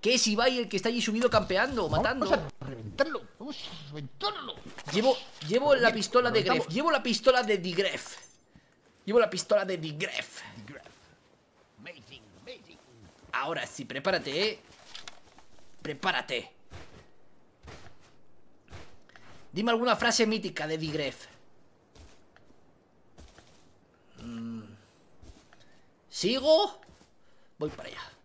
¿Qué es Ibai el que está allí subido campeando, matando? Vamos a reventarlo. Vamos a reventarlo. Llevo, llevo la pistola de Gref. Llevo la pistola de Digref. Llevo la pistola de Digref. Ahora sí, prepárate, eh. Prepárate. Dime alguna frase mítica de Digref. Mm. ¿Sigo? Voy para allá.